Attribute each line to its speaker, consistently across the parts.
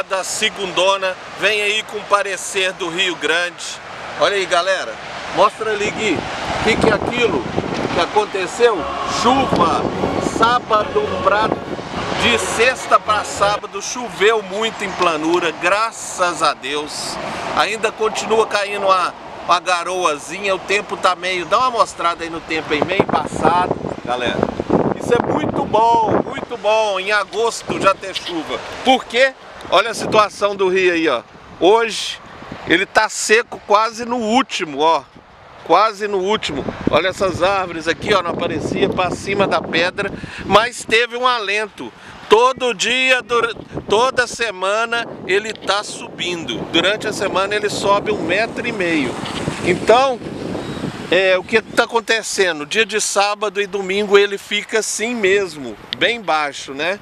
Speaker 1: da segundona vem aí com parecer do Rio Grande. Olha aí, galera. Mostra ali, Gui. O que, que é aquilo que aconteceu? Chuva. Sábado pra... De sexta para sábado choveu muito em planura, graças a Deus. Ainda continua caindo uma, uma garoazinha, o tempo tá meio... Dá uma mostrada aí no tempo aí, meio passado, galera. Isso é muito bom, muito bom em agosto já ter chuva. Por quê? Olha a situação do rio aí, ó. Hoje ele tá seco quase no último, ó. Quase no último. Olha essas árvores aqui, ó, não aparecia para cima da pedra, mas teve um alento. Todo dia, toda semana ele tá subindo. Durante a semana ele sobe um metro e meio. Então, é, o que está acontecendo? Dia de sábado e domingo ele fica assim mesmo, bem baixo, né?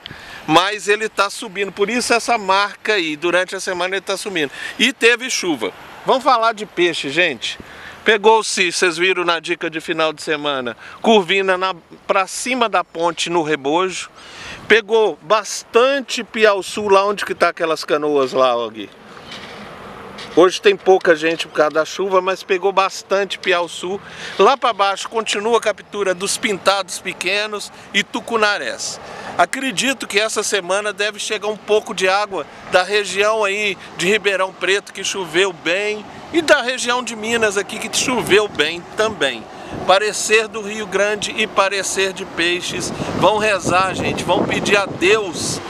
Speaker 1: Mas ele está subindo, por isso essa marca aí, durante a semana ele está subindo. E teve chuva. Vamos falar de peixe, gente. Pegou-se, vocês viram na dica de final de semana, curvina para cima da ponte no rebojo. Pegou bastante piau-sul lá onde que tá aquelas canoas lá, ó, Gui. Hoje tem pouca gente por causa da chuva, mas pegou bastante piau-sul. Lá para baixo continua a captura dos pintados pequenos e tucunarés. Acredito que essa semana deve chegar um pouco de água da região aí de Ribeirão Preto que choveu bem e da região de Minas aqui que choveu bem também. Parecer do Rio Grande e parecer de peixes. Vão rezar, gente, vão pedir a Deus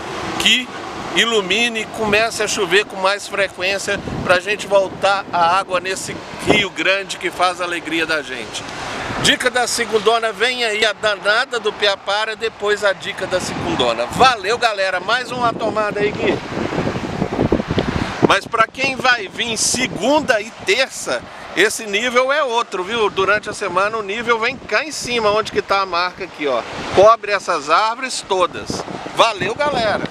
Speaker 1: que ilumine e comece a chover com mais frequência para a gente voltar a água nesse rio grande que faz a alegria da gente. Dica da segundona, vem aí a danada do Piapara, depois a dica da segundona. Valeu, galera. Mais uma tomada aí, Gui. Mas para quem vai vir segunda e terça, esse nível é outro, viu? Durante a semana o nível vem cá em cima, onde que tá a marca aqui, ó. Cobre essas árvores todas. Valeu, galera.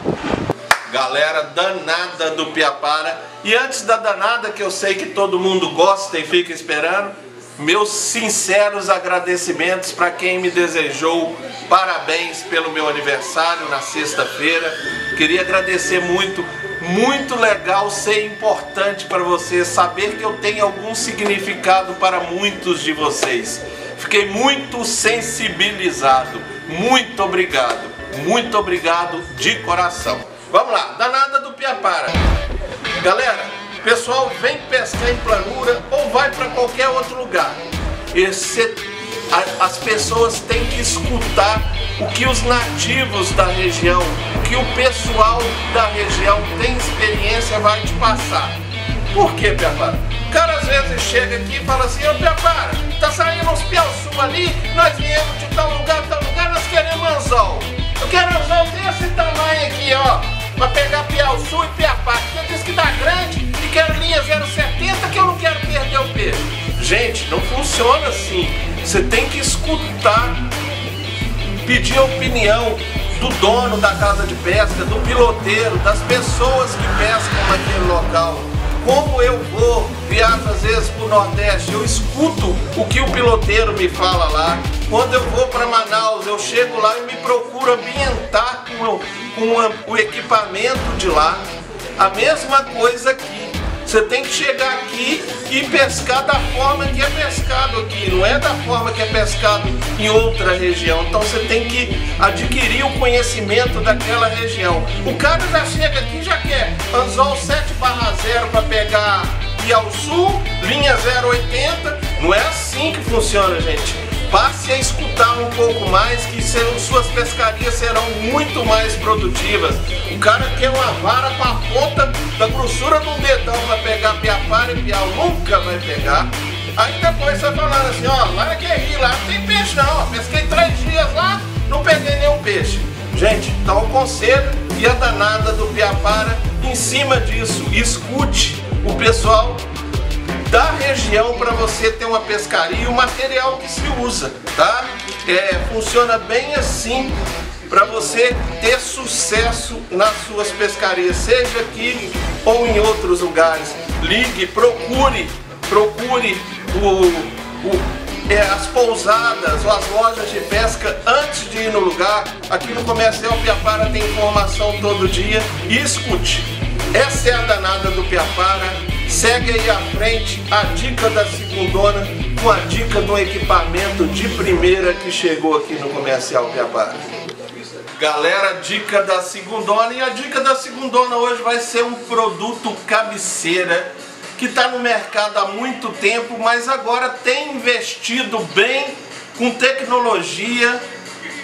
Speaker 1: Galera danada do Piapara. E antes da danada, que eu sei que todo mundo gosta e fica esperando, meus sinceros agradecimentos para quem me desejou parabéns pelo meu aniversário na sexta-feira. Queria agradecer muito, muito legal ser importante para vocês, saber que eu tenho algum significado para muitos de vocês. Fiquei muito sensibilizado. Muito obrigado. Muito obrigado de coração. Vamos lá, danada do Piapara. Galera, pessoal vem pescar em planura ou vai para qualquer outro lugar. Esse, a, as pessoas têm que escutar o que os nativos da região, o que o pessoal da região tem experiência vai te passar. Por que, Piapara? O cara às vezes chega aqui e fala assim, ô Piapara, tá saindo uns piau-sul ali, nós viemos de tal lugar, tal lugar, nós queremos anzol. Eu quero anzol desse tamanho aqui, ó para pegar Piau Sul e Piapá. Eu disse que dá grande e quero linha 070 que eu não quero perder o peso. Gente, não funciona assim. Você tem que escutar, pedir a opinião do dono da casa de pesca, do piloteiro, das pessoas que pescam naquele local. Como eu vou, viajo às vezes para o Nordeste, eu escuto o que o piloteiro me fala lá. Quando eu vou para Manaus, eu chego lá e me procuro ambientar com com o equipamento de lá. A mesma coisa aqui. Você tem que chegar aqui e pescar da forma que é pescado aqui, não é da forma que é pescado em outra região. Então você tem que adquirir o conhecimento daquela região. O cara já chega aqui já quer anzol 7 barra 0 para pegar Piau Sul, linha 080. Não é assim que funciona, gente passe a escutar um pouco mais que suas pescarias serão muito mais produtivas. O cara quer uma vara com a ponta da grossura um dedão para pegar piapara e piau, nunca vai pegar. Aí depois você falando assim, ó, lá que rio, lá não tem peixe não, pesquei três dias lá, não peguei nenhum peixe. Gente, então o conselho e a danada do Piapara em cima disso, escute o pessoal da região para você ter uma pescaria e o material que se usa, tá? É, funciona bem assim para você ter sucesso nas suas pescarias, seja aqui ou em outros lugares. Ligue, procure, procure o, o, é, as pousadas ou as lojas de pesca antes de ir no lugar. Aqui no Comercial Piapara tem informação todo dia e escute. Essa é a danada do Piapara. Segue aí à frente a dica da segundona com a dica do equipamento de primeira que chegou aqui no Comercial Piapara. Galera, dica da segundona e a dica da segundona hoje vai ser um produto cabeceira que está no mercado há muito tempo, mas agora tem investido bem com tecnologia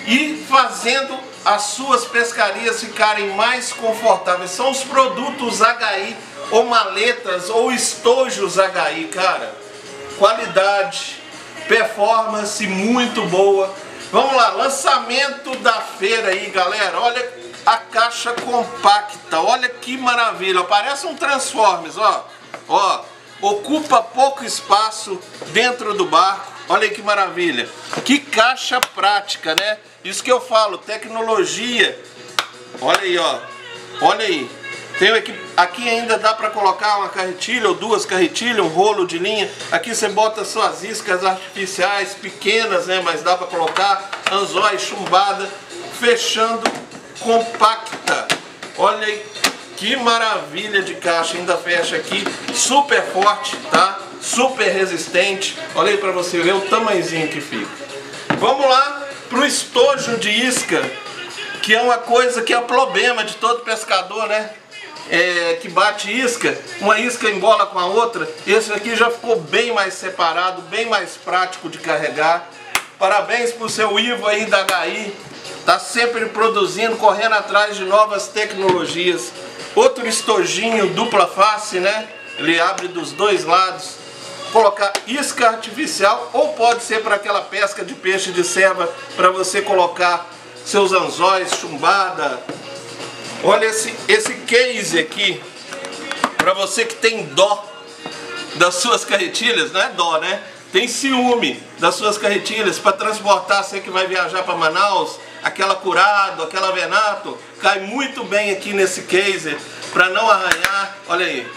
Speaker 1: e fazendo as suas pescarias ficarem mais confortáveis. São os produtos HI ou maletas ou estojos HI, cara. Qualidade, performance muito boa. Vamos lá, lançamento da feira aí, galera. Olha a caixa compacta, olha que maravilha. Parece um Transformers, ó. Ó, ocupa pouco espaço dentro do barco. Olha aí que maravilha. Que caixa prática, né? Isso que eu falo, tecnologia. Olha aí, ó. Olha aí. Tem aqui, aqui ainda dá para colocar uma carretilha ou duas carretilhas, um rolo de linha. Aqui você bota suas iscas artificiais pequenas, né? Mas dá para colocar anzóis, chumbada, fechando compacta. Olha aí que maravilha de caixa, ainda fecha aqui, super forte, tá? Super resistente. Olha aí para você ver o tamanhozinho que fica. Vamos lá pro estojo de isca, que é uma coisa que é problema de todo pescador, né? É, que bate isca, uma isca embola com a outra. Esse aqui já ficou bem mais separado, bem mais prático de carregar. Parabéns pro seu Ivo aí da HI, tá sempre produzindo, correndo atrás de novas tecnologias. Outro estojinho dupla face, né? Ele abre dos dois lados. Colocar isca artificial ou pode ser para aquela pesca de peixe de serva para você colocar seus anzóis, chumbada. Olha esse, esse case aqui, para você que tem dó das suas carretilhas, não é dó, né? Tem ciúme das suas carretilhas para transportar, você que vai viajar para Manaus, aquela curado, aquela venato, cai muito bem aqui nesse case para não arranhar. Olha aí,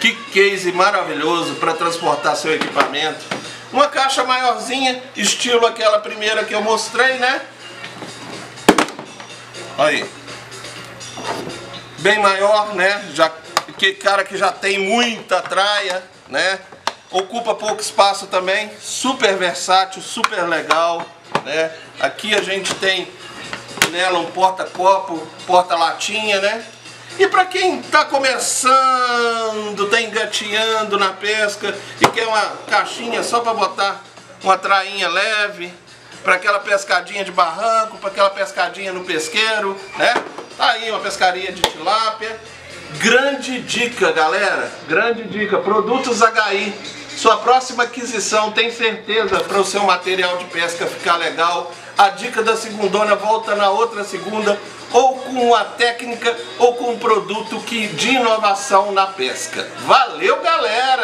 Speaker 1: que case maravilhoso para transportar seu equipamento. Uma caixa maiorzinha, estilo aquela primeira que eu mostrei, né? Olha aí. Bem maior, né? Já, que cara que já tem muita traia, né? Ocupa pouco espaço também, super versátil, super legal. Né? Aqui a gente tem nela um porta-copo, porta-latinha, né? E para quem está começando, está engateando na pesca e quer uma caixinha só para botar uma trainha leve, para aquela pescadinha de barranco, para aquela pescadinha no pesqueiro, né? Tá aí uma pescaria de tilápia. Grande dica, galera. Grande dica. Produtos HI sua próxima aquisição tem certeza para o seu material de pesca ficar legal. A dica da segundona volta na outra segunda, ou com uma técnica, ou com um produto que, de inovação na pesca. Valeu, galera!